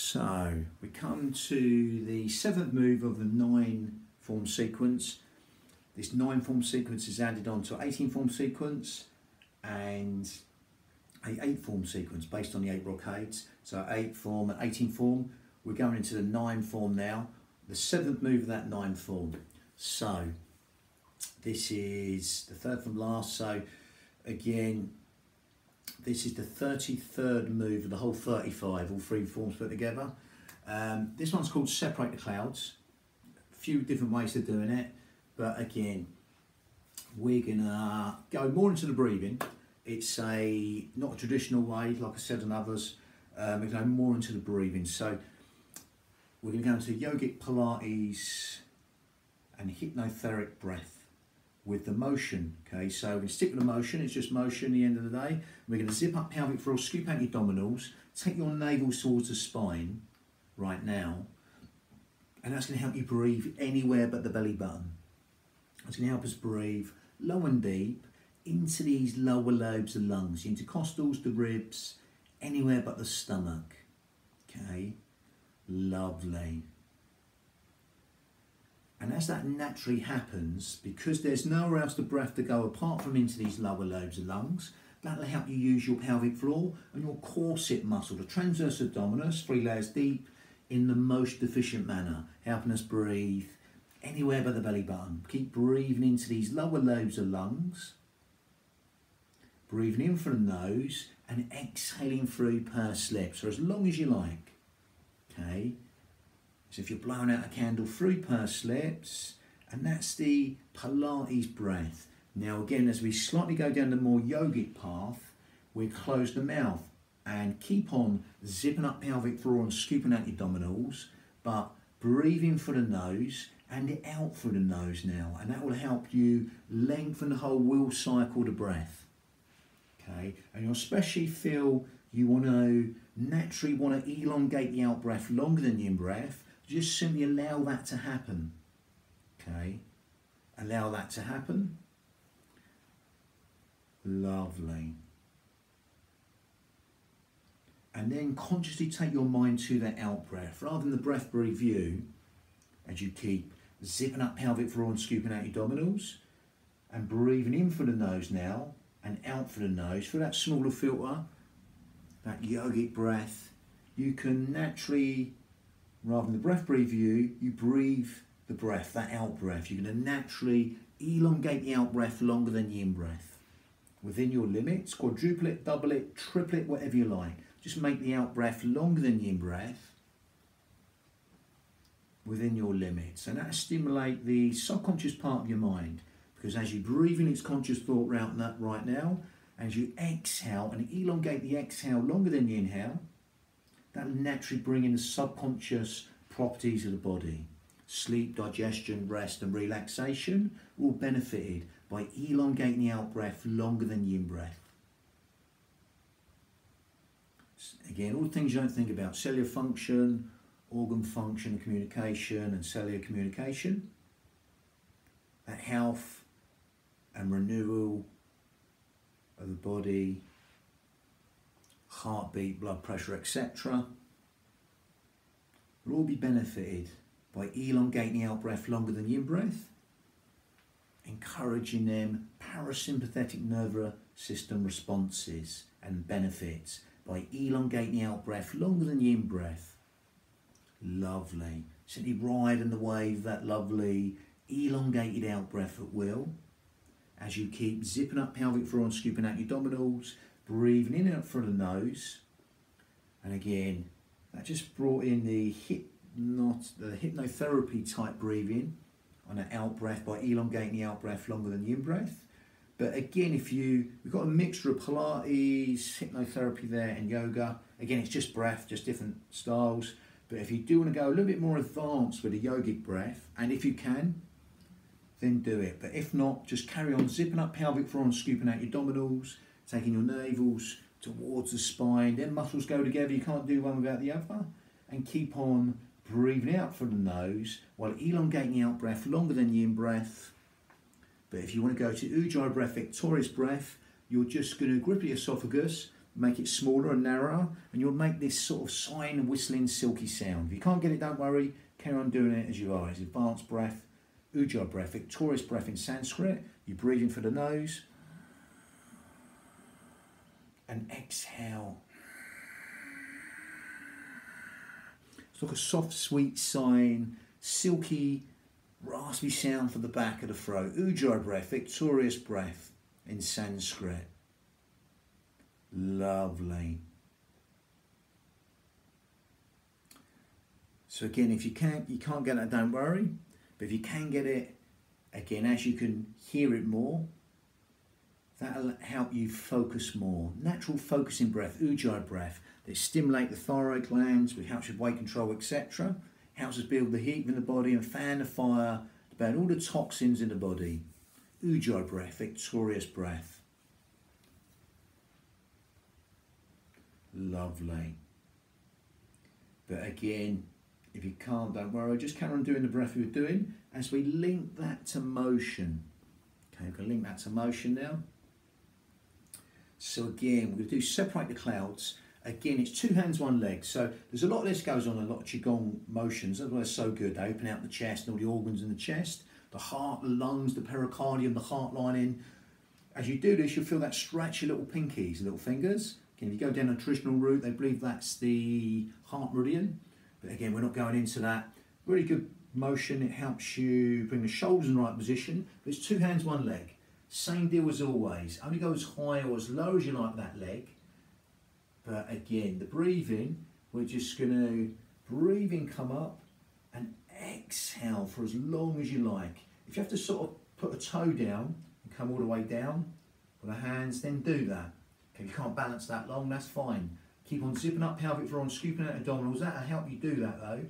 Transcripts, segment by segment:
So we come to the seventh move of the nine form sequence. This nine form sequence is added on to 18 form sequence and a eight form sequence based on the eight brocades. So eight form and 18 form. We're going into the nine form now. The seventh move of that nine form. So this is the third from last. So again, this is the 33rd move of the whole 35, all three forms put together. Um, this one's called Separate the Clouds. A few different ways of doing it, but again, we're gonna go more into the breathing. It's a not a traditional way, like I said on others. Um, we're gonna go more into the breathing. So we're to go into yogic Pilates and hypnotheric breath with the motion. Okay, so we're going to stick with the motion, it's just motion at the end of the day. We're going to zip up pelvic floor, scoop out your abdominals, take your navel towards the spine right now, and that's going to help you breathe anywhere but the belly button. It's going to help us breathe low and deep into these lower lobes of lungs, the intercostals, the ribs, anywhere but the stomach. Okay, lovely. And as that naturally happens, because there's nowhere else the breath to go apart from into these lower lobes of lungs, that'll help you use your pelvic floor and your corset muscle, the transverse abdominis, three layers deep, in the most efficient manner, helping us breathe anywhere but the belly button. Keep breathing into these lower lobes of lungs, breathing in from the nose and exhaling through pursed lips for as long as you like. Okay. So if you're blowing out a candle through pursed lips, and that's the Pilates breath. Now again, as we slightly go down the more yogic path, we close the mouth and keep on zipping up pelvic floor and scooping out abdominals, but breathing through the nose and out through the nose now, and that will help you lengthen the whole will cycle of breath. Okay, and you'll especially feel you want to naturally want to elongate the out breath longer than the in breath just simply allow that to happen. Okay? Allow that to happen. Lovely. And then consciously take your mind to that out breath. Rather than the breath you, as you keep zipping up pelvic floor and scooping out your abdominals, and breathing in through the nose now, and out through the nose, through that smaller filter, that yogic breath, you can naturally rather than the breath breathe you, you breathe the breath, that out breath. You're going to naturally elongate the out breath longer than the in breath. Within your limits, quadruple it, double it, triple it, whatever you like. Just make the out breath longer than the in breath within your limits. And that stimulate the subconscious part of your mind. Because as you breathe in its conscious thought route right now, as you exhale and elongate the exhale longer than the inhale, that naturally bring in the subconscious properties of the body. Sleep, digestion, rest, and relaxation all benefited by elongating the out breath longer than the in breath. Again, all things you don't think about cellular function, organ function, communication, and cellular communication. That health and renewal of the body heartbeat, blood pressure, etc., will all be benefited by elongating the out breath longer than the in breath, encouraging them parasympathetic nervous system responses and benefits by elongating the out breath longer than the in breath. Lovely. Simply ride in the wave that lovely elongated out breath at will as you keep zipping up pelvic floor and scooping out your abdominals, breathing in and out through the nose. And again, that just brought in the the hypnotherapy type breathing on an out breath by elongating the out breath longer than the in breath. But again, if you, we've got a mixture of Pilates, hypnotherapy there, and yoga. Again, it's just breath, just different styles. But if you do want to go a little bit more advanced with a yogic breath, and if you can, then do it. But if not, just carry on zipping up pelvic floor and scooping out your abdominals, taking your navels towards the spine. Then muscles go together, you can't do one without the other. And keep on breathing out from the nose while elongating the out breath longer than the in breath. But if you want to go to Ujjayi breath, victorious breath, you're just going to grip the esophagus, make it smaller and narrower, and you'll make this sort of sighing, whistling, silky sound. If you can't get it, don't worry, carry on doing it as you are. It's advanced breath, Ujjayi breath, victorious breath in Sanskrit. You're breathing for the nose. And exhale. It's like a soft, sweet sighing, silky, raspy sound for the back of the throat. Ujjayi breath, victorious breath in Sanskrit. Lovely. So again, if you can't you can't get it, don't worry. But if you can get it, again, as you can hear it more, that'll help you focus more. Natural focusing breath, ujjayi breath, that stimulate the thyroid glands, which helps with weight control, etc. Helps us build the heat in the body and fan the fire, burn all the toxins in the body. Ujjayi breath, victorious breath. Lovely. But again, if you can't, don't worry, just carry on doing the breath we were doing as we link that to motion. Okay, we can link that to motion now. So again, we're going to do separate the clouds. Again, it's two hands, one leg. So there's a lot of this goes on, a lot of Qigong motions. That's why it's so good. They open out the chest and all the organs in the chest, the heart, the lungs, the pericardium, the heart lining. As you do this, you'll feel that stretch your little pinkies, little fingers. Again, if you go down a traditional route, they believe that's the heart meridian. But again, we're not going into that. Really good motion. It helps you bring the shoulders in the right position. But it's two hands, one leg. Same deal as always. Only go as high or as low as you like that leg. But again, the breathing, we're just going to breathe in, come up, and exhale for as long as you like. If you have to sort of put a toe down and come all the way down with the hands, then do that. Okay, if you can't balance that long, that's fine. Keep on zipping up pelvic floor and scooping out abdominals. That'll help you do that though.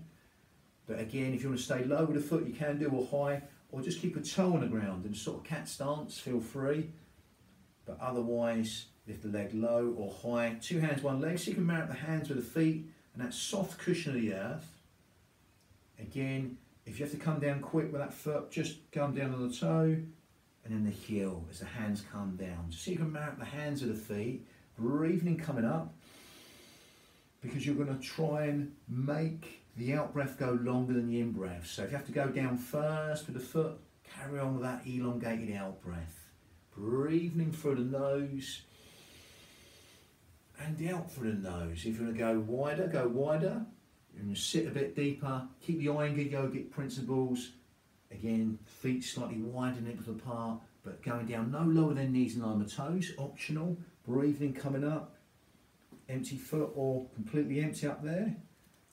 But again, if you want to stay low with the foot, you can do, or high, or just keep a toe on the ground and sort of cat stance, feel free. But otherwise, lift the leg low or high. Two hands, one leg, so you can marry up the hands with the feet and that soft cushion of the earth. Again, if you have to come down quick with that foot, just come down on the toe and then the heel as the hands come down. So you can marry up the hands with the feet, breathing coming up because you're going to try and make the out breath go longer than the in breath. So if you have to go down first with the foot, carry on with that elongated out breath. Breathing in through the nose and out through the nose. If you want to go wider, go wider. And sit a bit deeper. Keep the Iyengar yogic principles. Again, feet slightly wide and apart, but going down no lower than knees and line of toes. Optional. Breathing coming up empty foot or completely empty up there.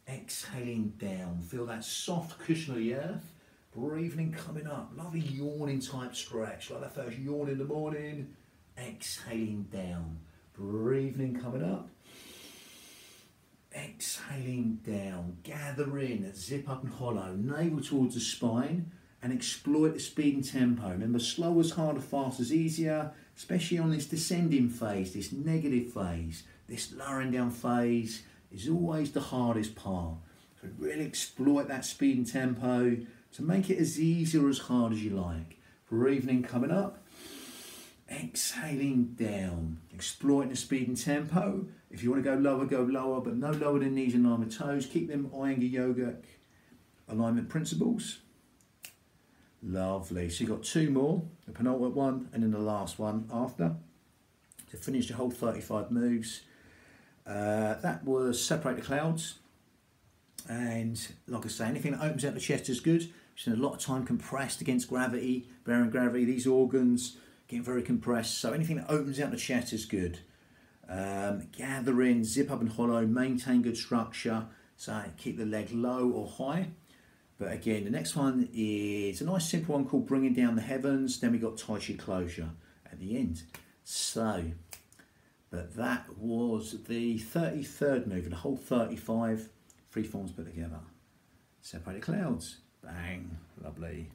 Exhaling down, feel that soft cushion of the earth. Breathing coming up, lovely yawning type stretch, like that first yawn in the morning. Exhaling down, breathing coming up. Exhaling down, gather in, zip up and hollow, navel towards the spine and exploit the speed and tempo. Remember, slow is harder, fast is easier, especially on this descending phase, this negative phase this lowering down phase is always the hardest part. So really exploit that speed and tempo to make it as easy or as hard as you like. Breathing coming up, exhaling down, exploiting the speed and tempo. If you want to go lower, go lower, but no lower than knees and arm and toes. Keep them Iyengar yogic alignment principles. Lovely. So you've got two more, the penultimate one and then the last one after. To finish the whole 35 moves. Uh, that was Separate the Clouds. And like I say, anything that opens out the chest is good. Spend a lot of time compressed against gravity, bearing gravity. These organs getting very compressed. So anything that opens out the chest is good. Um, gather in, zip up and hollow, maintain good structure. So keep the leg low or high. But again, the next one is a nice simple one called Bringing Down the Heavens. Then we got Tai Chi Closure at the end. So but that was the 33rd move, and a whole 35 free forms put together. Separated clouds. Bang. Lovely.